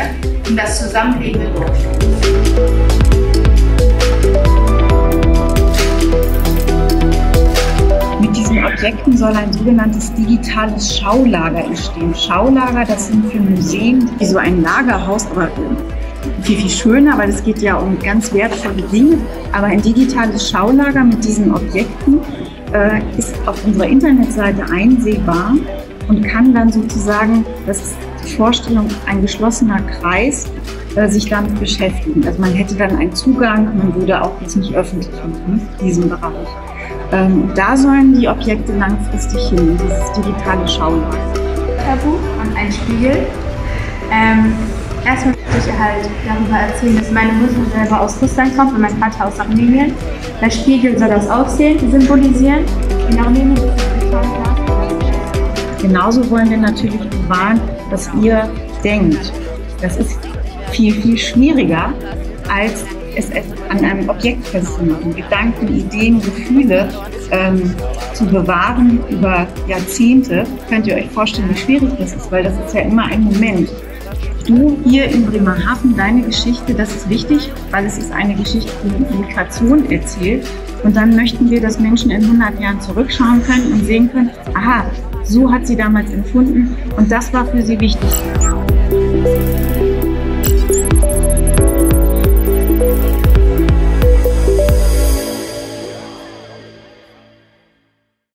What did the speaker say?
hier und das Zusammenleben in Deutschland. Mit diesen Objekten soll ein sogenanntes digitales Schaulager entstehen. Schaulager, das sind für Museen wie so ein Lagerhaus, aber äh, viel, viel schöner, weil es geht ja um ganz wertvolle Dinge. Aber ein digitales Schaulager mit diesen Objekten äh, ist auf unserer Internetseite einsehbar und kann dann sozusagen das Vorstellung, ein geschlossener Kreis, äh, sich damit beschäftigen. Also man hätte dann einen Zugang, man würde auch jetzt nicht öffentlich machen, diesem Bereich. Ähm, da sollen die Objekte langfristig hin, dieses digitale Schaulager. Tabu und ein Spiegel. Ähm, erstmal möchte ich halt darüber erzählen, dass meine Mutter selber aus Russland kommt und mein Vater aus Armenien. Der Spiegel soll das Aussehen symbolisieren. In Armenien ist es Genauso wollen wir natürlich bewahren, was ihr denkt. Das ist viel, viel schwieriger, als es an einem Objekt festzumachen. Gedanken, Ideen, Gefühle ähm, zu bewahren über Jahrzehnte. Könnt ihr euch vorstellen, wie schwierig das ist, weil das ist ja immer ein Moment. Du hier in Bremerhaven, deine Geschichte, das ist wichtig, weil es ist eine Geschichte, die Migration erzählt. Und dann möchten wir, dass Menschen in 100 Jahren zurückschauen können und sehen können, aha, so hat sie damals empfunden und das war für sie wichtig.